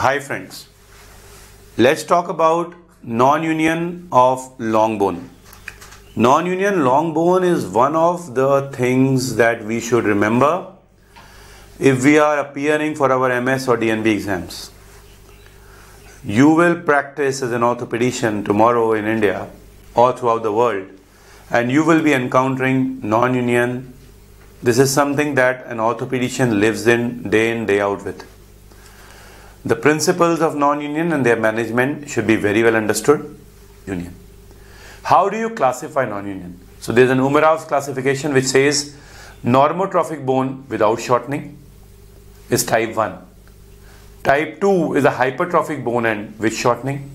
Hi friends. Let's talk about non-union of long bone. Non-union long bone is one of the things that we should remember if we are appearing for our MS or DNB exams. You will practice as an orthopedician tomorrow in India or throughout the world and you will be encountering non-union. This is something that an orthopedician lives in day in day out with. The principles of non-union and their management should be very well understood. Union. How do you classify non-union? So there is an Umarov's classification which says normotrophic bone without shortening is type 1. Type 2 is a hypertrophic bone end with shortening.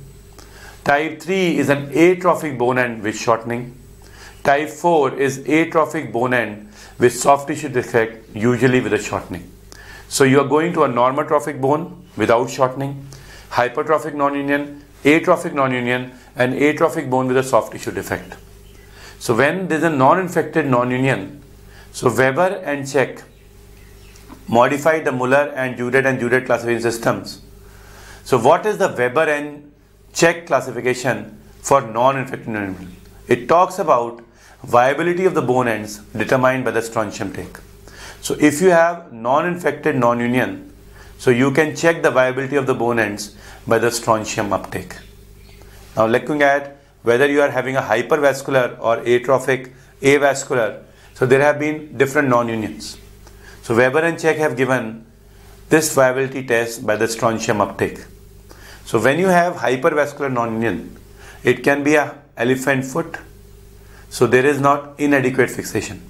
Type 3 is an atrophic bone end with shortening. Type 4 is atrophic bone end with soft tissue defect usually with a shortening. So you are going to a normotrophic bone without shortening, hypertrophic non-union, atrophic non-union and atrophic bone with a soft tissue defect. So when there is a non-infected non-union, so Weber and Cech modified the Muller and Judet and Judet classification systems. So what is the Weber and Cech classification for non-infected non-union? It talks about viability of the bone ends determined by the strontium take. So if you have non-infected non-union, so you can check the viability of the bone ends by the strontium uptake. Now looking at whether you are having a hypervascular or atrophic avascular, so there have been different non-unions. So Weber and Cech have given this viability test by the strontium uptake. So when you have hypervascular non-union, it can be a elephant foot. So there is not inadequate fixation.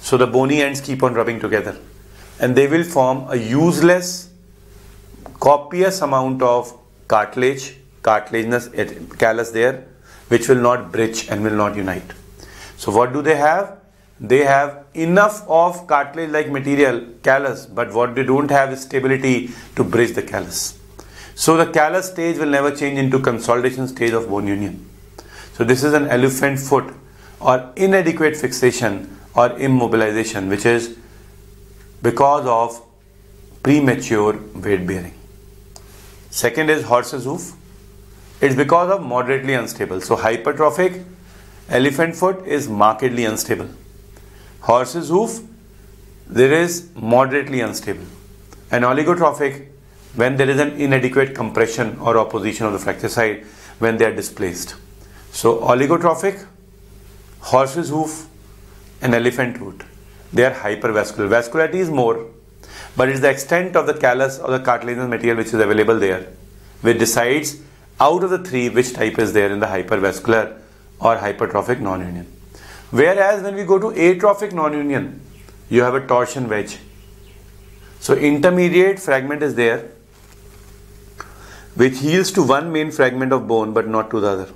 So the bony ends keep on rubbing together and they will form a useless copious amount of cartilage, cartilaginous callus there, which will not bridge and will not unite. So what do they have? They have enough of cartilage like material, callus, but what they don't have is stability to bridge the callus. So the callus stage will never change into consolidation stage of bone union. So this is an elephant foot or inadequate fixation or immobilization which is because of premature weight bearing. Second is horse's hoof. It's because of moderately unstable. So hypertrophic elephant foot is markedly unstable. Horse's hoof, there is moderately unstable. And oligotrophic, when there is an inadequate compression or opposition of the fracture side when they are displaced. So oligotrophic, horse's hoof, and elephant foot, they are hypervascular. Vascularity is more, but it's the extent of the callus or the cartilaginous material which is available there which decides out of the three which type is there in the hypervascular or hypertrophic non-union. Whereas when we go to atrophic non-union, you have a torsion wedge. So intermediate fragment is there which heals to one main fragment of bone but not to the other.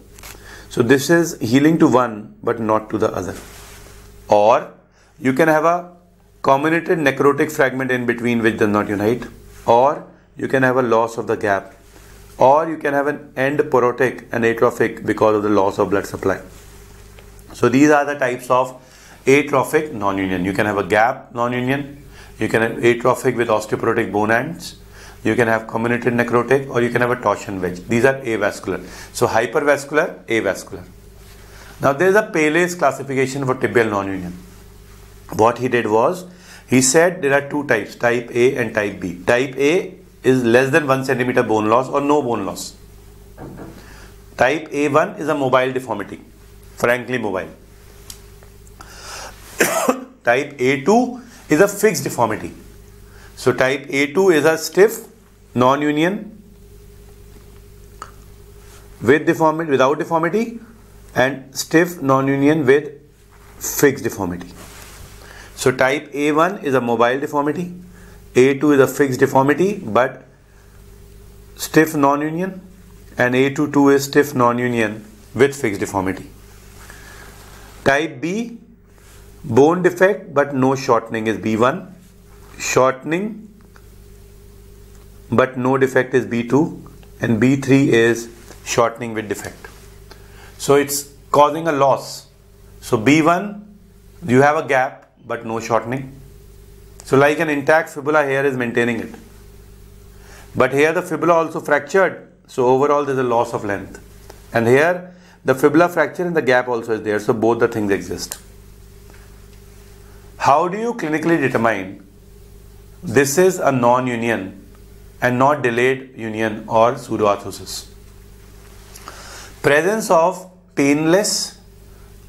So this is healing to one but not to the other. Or you can have a comminuted necrotic fragment in between which does not unite or you can have a loss of the gap or you can have an end porotic and atrophic because of the loss of blood supply. So these are the types of atrophic non-union. You can have a gap non-union, you can have atrophic with osteoporotic bone ends, you can have comminuted necrotic or you can have a torsion wedge. These are avascular. So hypervascular, avascular. Now there is a Paley's classification for tibial non-union what he did was he said there are two types type A and type B. Type A is less than 1 centimeter bone loss or no bone loss. Type A1 is a mobile deformity, frankly mobile. type A2 is a fixed deformity. So type A2 is a stiff non-union with deformity without deformity and stiff non-union with fixed deformity. So type A1 is a mobile deformity, A2 is a fixed deformity but stiff non-union and A22 is stiff non-union with fixed deformity. Type B, bone defect but no shortening is B1, shortening but no defect is B2 and B3 is shortening with defect. So it's causing a loss. So B1, you have a gap but no shortening. So like an intact fibula here is maintaining it. But here the fibula also fractured. So overall there's a loss of length. And here the fibula fracture and the gap also is there. So both the things exist. How do you clinically determine this is a non-union and not delayed union or pseudoarthrosis? Presence of painless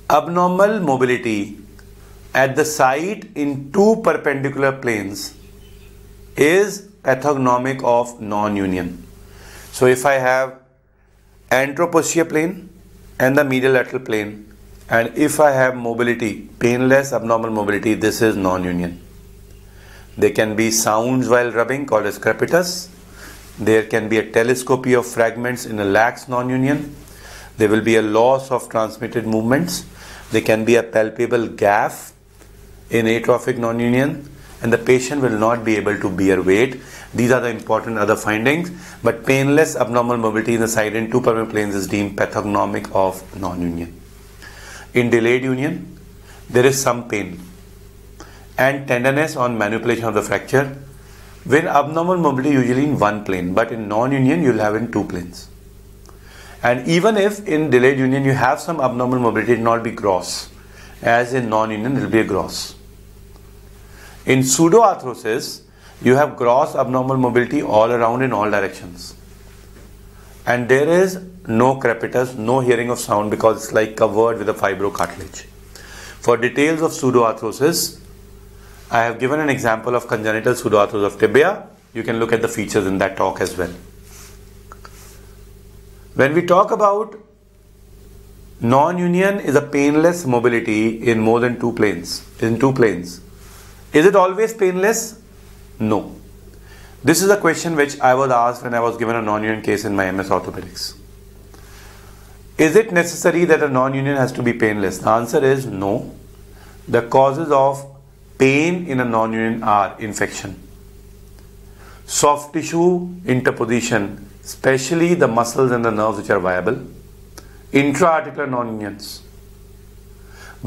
abnormal mobility at the site in two perpendicular planes is pathognomic of non-union. So if I have anteroposterior plane and the medial lateral plane and if I have mobility, painless abnormal mobility, this is non-union. There can be sounds while rubbing called as crepitus. There can be a telescopy of fragments in a lax non-union. There will be a loss of transmitted movements. There can be a palpable gaff in atrophic non-union and the patient will not be able to bear weight. These are the important other findings. But painless abnormal mobility in the side in two permanent planes is deemed pathognomic of non-union. In delayed union, there is some pain and tenderness on manipulation of the fracture. When abnormal mobility usually in one plane, but in non-union you'll have in two planes. And even if in delayed union you have some abnormal mobility, it will not be gross. As in non-union, it will be a gross. In pseudoarthrosis, you have gross abnormal mobility all around in all directions. And there is no crepitus, no hearing of sound because it's like covered with a fibrocartilage. For details of pseudoarthrosis, I have given an example of congenital pseudoarthrosis of tibia. You can look at the features in that talk as well. When we talk about non-union is a painless mobility in more than two planes, in two planes. Is it always painless? No. This is a question which I was asked when I was given a non-union case in my MS orthopedics. Is it necessary that a non-union has to be painless? The answer is no. The causes of pain in a non-union are infection, soft tissue interposition, especially the muscles and the nerves which are viable, intra-articular non-unions,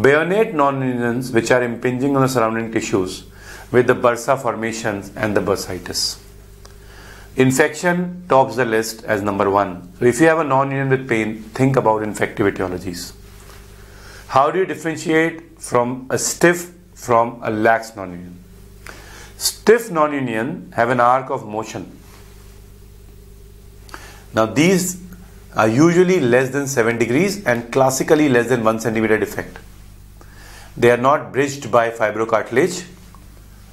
bayonet non-unions which are impinging on the surrounding tissues with the bursa formations and the bursitis. Infection tops the list as number one. So if you have a non-union with pain, think about infective etiologies. How do you differentiate from a stiff from a lax non-union? Stiff non-union have an arc of motion. Now these are usually less than 7 degrees and classically less than 1 centimeter defect. They are not bridged by fibrocartilage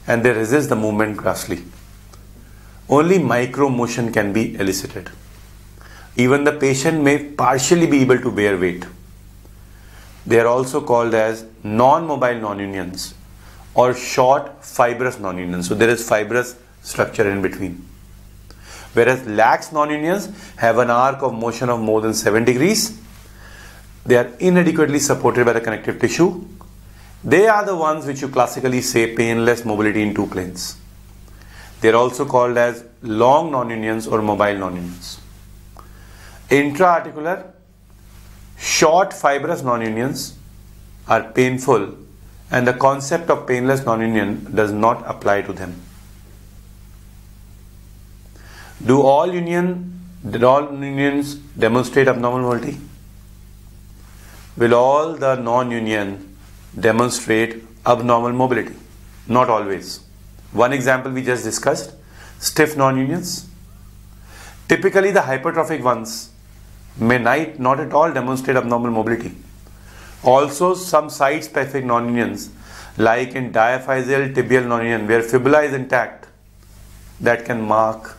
and they resist the movement grossly. Only micro motion can be elicited. Even the patient may partially be able to bear weight. They are also called as non-mobile non-unions or short fibrous non-unions. So there is fibrous structure in between. Whereas lax non-unions have an arc of motion of more than 7 degrees. They are inadequately supported by the connective tissue they are the ones which you classically say painless mobility in two planes. They are also called as long non-unions or mobile non-unions. Intra-articular, short fibrous non-unions are painful and the concept of painless non-union does not apply to them. Do all union did all unions demonstrate abnormal mobility? Will all the non-union demonstrate abnormal mobility. Not always. One example we just discussed stiff non unions. Typically, the hypertrophic ones may not at all demonstrate abnormal mobility. Also, some site specific non unions, like in diaphyseal tibial non union, where fibula is intact, that can mark